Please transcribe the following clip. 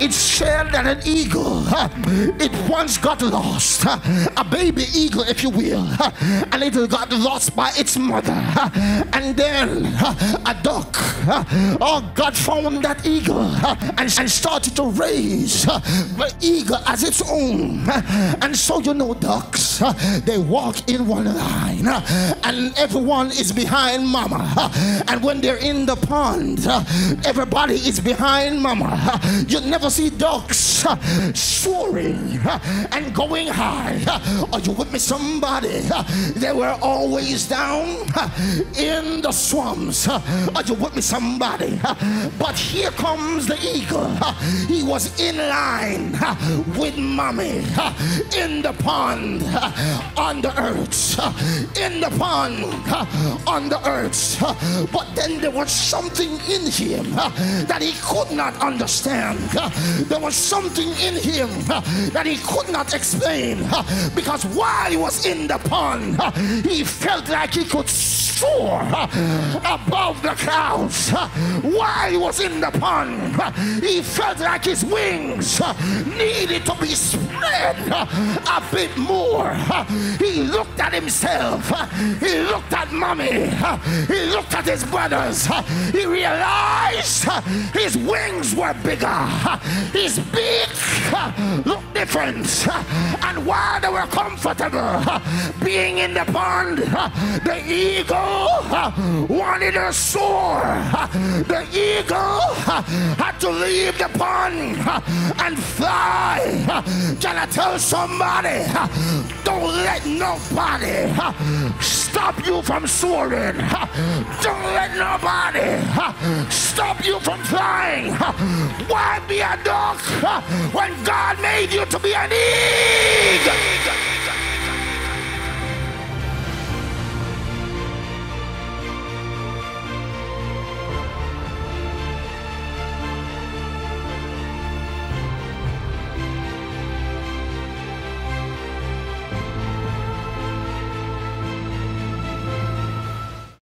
It's said that an eagle, it once got lost, a baby eagle, if you will, and it got lost by its mother. And then a duck, oh, God found that eagle and, started to raise the eagle as its own. And so, you know, ducks, they walk in one line, and everyone is behind mama. And when they're in the pond, everybody is behind mama. You never never see ducks uh, soaring uh, and going high. Uh, are you with me, somebody? Uh, they were always down uh, in the swamps. Uh, are you with me, somebody? But here comes the eagle. He was in line with mommy in the pond on the earth. In the pond on the earth. But then there was something in him that he could not understand there was something in him that he could not explain because while he was in the pond, he felt like he could soar above the clouds. While he was in the pond, he felt like his wings needed to be spread a bit more. He looked at himself, he looked at mommy, he looked at his brothers, he realized his wings were bigger, his big. looked different, and while they were comfortable being in the pond, the eagle wanted to soar. The eagle had to leave the pond and fly. Can I tell somebody? Don't let nobody stop you from soaring. Don't let nobody stop you from flying. Why be a duck when God made you to be an eagle?